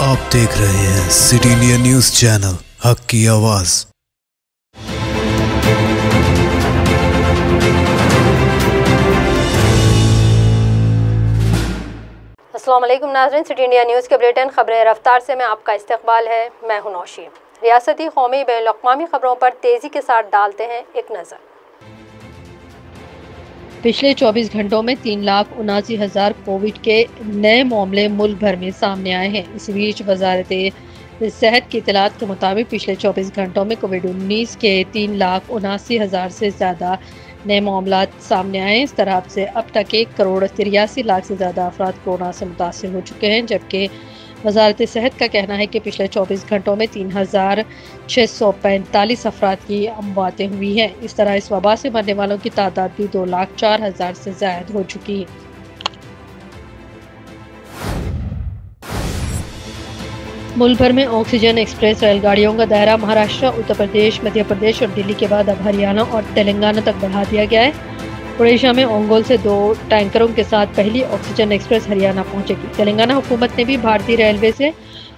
आप देख रहे हैं सिटी इंडिया न्यूज़ चैनल, हक की आवाज़। Aslam Nazran, City India News के बुलेटिन, खबरें रफ्तार से मैं आपका इस्तकबाल है, मैं हूँ नौशी रियासती कौमी बैन अवी खबरों पर तेज़ी के साथ डालते हैं एक नज़र। पिछले 24 घंटों में तीन लाख उनासी हज़ार कोविड के नए मामले मुल्क भर में सामने आए हैं। इस बीच वजारत सेहत की इतलात के मुताबिक पिछले 24 घंटों में कोविड 19 के तीन लाख उनासी हज़ार से ज़्यादा नए मामला सामने आए इस तरह से अब तक एक करोड़ तिरासी लाख से ज़्यादा अफराद कोरोना से मुतासर हो चुके हैं, जबकि वजारत सेहत का कहना है कि पिछले 24 घंटों में तीन हज़ार छः सौ पैंतालीस अफराद की अमवातें हुई हैं। इस तरह इस वबा से मरने वालों की तादाद भी दो लाख चार हज़ार से ज़्यादा हो चुकी है। मुल्क भर में ऑक्सीजन एक्सप्रेस रेलगाड़ियों का दायरा महाराष्ट्र, उत्तर प्रदेश, मध्य प्रदेश और दिल्ली के बाद अब हरियाणा और तेलंगाना तक बढ़ा दिया गया है। ओडिशा में ओंगोल से दो टैंकरों के साथ पहली ऑक्सीजन एक्सप्रेस हरियाणा पहुंचेगी। तेलंगाना हुकूमत ने भी भारतीय रेलवे से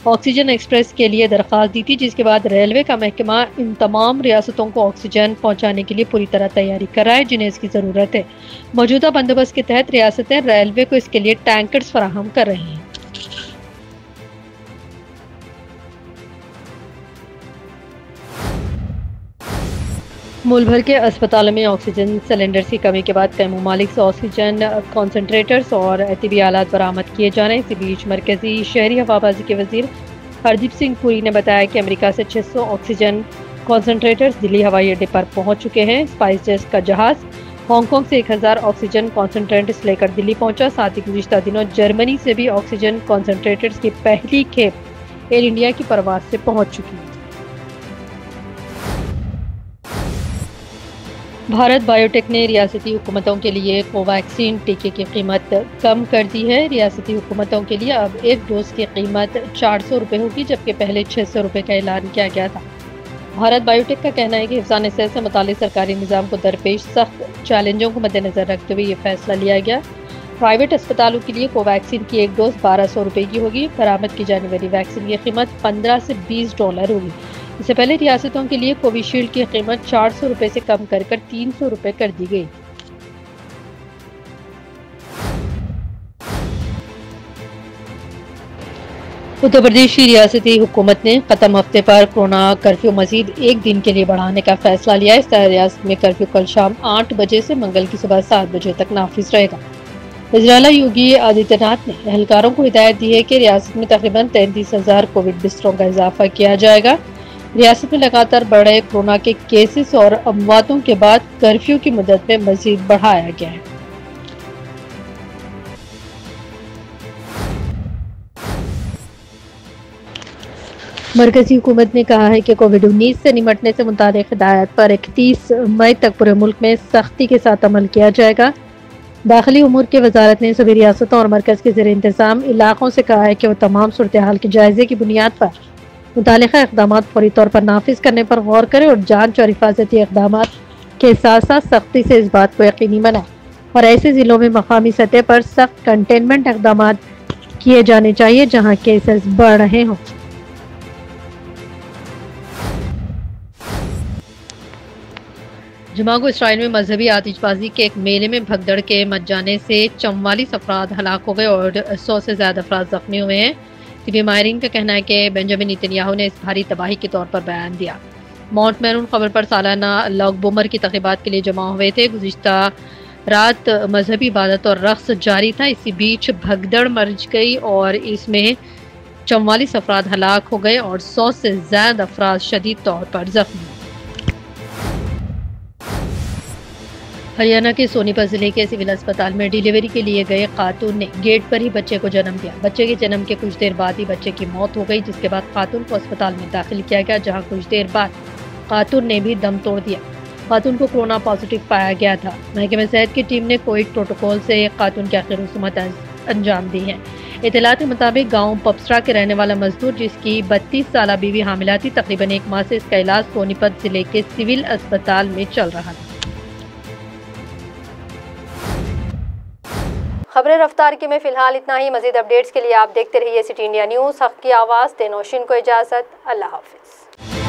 ऑक्सीजन एक्सप्रेस के लिए दरख्वास्त दी थी, जिसके बाद रेलवे का महकमा इन तमाम रियासतों को ऑक्सीजन पहुँचाने के लिए पूरी तरह तैयारी कर रहा है, जिन्हें इसकी ज़रूरत है। मौजूदा बंदोबस्त के तहत रियासतें रेलवे को इसके लिए टैंकर्स फराहम कर रही हैं। मुल्क भर के अस्पतालों में ऑक्सीजन सिलेंडर की कमी के बाद कई ममालिक से ऑक्सीजन कॉन्सनट्रेटर्स और एहतियाती आलात बरामद किए जा रहे हैं। इसी बीच मरकजी शहरी हवाबाजी के वज़ीर हरदीप सिंह पुरी ने बताया कि अमेरिका से 600 ऑक्सीजन कॉन्सनट्रेटर्स दिल्ली हवाई अड्डे पर पहुँच चुके हैं। स्पाइस जेट का जहाज़ हांगकांग से 1000 ऑक्सीजन कॉन्सनट्रेटर्स लेकर दिल्ली पहुँचा। साथ ही गुजशत दिनों जर्मनी से भी ऑक्सीजन कॉन्सनट्रेटर्स की पहली खेप एयर इंडिया की परवाज से पहुँच चुकी। है भारत बायोटेक ने रियासती हुकूमतों के लिए कोवैक्सीन टीके की कीमत कम कर दी है। रियासती हुकूमतों के लिए अब एक डोज की कीमत चार सौ रुपये होगी, जबकि पहले छः सौ रुपये का ऐलान किया गया था। भारत बायोटेक का कहना है कि हिफान सेहत से मुतल सरकारी निज़ाम को दरपेश सख्त चैलेंजों को मद्देनजर रखते हुए ये फैसला लिया गया। प्राइवेट अस्पतालों के लिए कोवैक्सीन की एक डोज बारह सौ रुपये की होगी। बरामद की जाने वाली वैक्सीन की कीमत पंद्रह से बीस डॉलर होगी। इससे पहले रियासतों के लिए कोविशील्ड की कीमत चार सौ रुपये से कम कर कर तीन सौ रुपये कर दी गई। उत्तर प्रदेश की रियासती हुकूमत ने खत्म हफ़्ते पर कोरोना कर्फ्यू मजीद एक दिन के लिए बढ़ाने का फैसला लिया। इस तरह रियासत में कर्फ्यू कल शाम आठ बजे से मंगल की सुबह सात बजे तक नाफिज रहेगा। वजराला योगी आदित्यनाथ ने एहलकारों को हिदायत दी है कि रियासत में तकरीबन तैंतीस हज़ार कोविड बिस्तरों का इजाफा किया जाएगा। रियासत में लगातार बढ़ रहे कोरोना के केसेस और अमवातों के बाद कर्फ्यू की मदद में मजीद बढ़ाया गया है। मरकजी हुकूमत ने कहा है कि कोविड उन्नीस से निमटने से मुताल हिदायत पर इकतीस मई तक पूरे मुल्क में सख्ती के साथ अमल किया जाएगा। दाखिली उमूर की वजारत ने सभी रियासतों और मरकज़ के जेर इंतज़ाम इलाकों से कहा है कि वह तमाम सूरत हाल के जायजे की बुनियाद पर मुतल इकदाम फौरी तौर पर नाफिज करने पर गौर करें और जाँच और हिफाजती इकदाम के साथ साथ सख्ती से इस बात को यकीनी बनाए और ऐसे ज़िलों में मकामी सतह पर सख्त कंटेनमेंट इकदाम किए जाने चाहिए जहाँ केसेस बढ़ रहे हों। जुमा को इसराइल में मजहबी आतिशबाजी के एक मेले में भगदड़ के मच जाने से चौवालीस अफराद हलाक हो गए और सौ से ज़्यादा अफराद जख्मी हुए हैं। टीवी माहरीन का कहना है कि बेंजामिन नितन्याहू ने इस भारी तबाही के तौर पर बयान दिया। माउंट मैरून खबर पर सालाना लॉक बुमर की तकरीबा के लिए जमा हुए थे। गुजशत रात मजहबी इबादत और रक्स जारी था। इसी बीच भगदड़ मर्ज गई और इसमें चौवालीस अफराद हलाक हो गए और सौ से ज़्यादा अफराद शदीद तौर पर जख्मी। हरियाणा के सोनीपत ज़िले के सिविल अस्पताल में डिलीवरी के लिए गए खातून ने गेट पर ही बच्चे को जन्म दिया। बच्चे के जन्म के कुछ देर बाद ही बच्चे की मौत हो गई, जिसके बाद खातून को अस्पताल में दाखिल किया गया, जहाँ कुछ देर बाद खातून ने भी दम तोड़ दिया। खातून को कोरोना पॉजिटिव पाया गया था। महकमे सेहत की टीम ने कोविड प्रोटोकॉल से खातून की आखिर रसूमत अंजाम दी है। इतला के मुताबिक गाँव पपसरा के रहने वाला मजदूर, जिसकी बत्तीस साल बीवी हामिला थी तकरीबन एक माह से इसका इलाज सोनीपत ज़िले के सिविल अस्पताल में चल रहा था। खबर रफ्तार की में फ़िलहाल इतना ही। मजीद अपडेट्स के लिए आप देखते रहिए सिटी इंडिया न्यूज़। हक़ की आवाज़ तेनोशिन को इजाज़त। अल्लाह हाफिज़।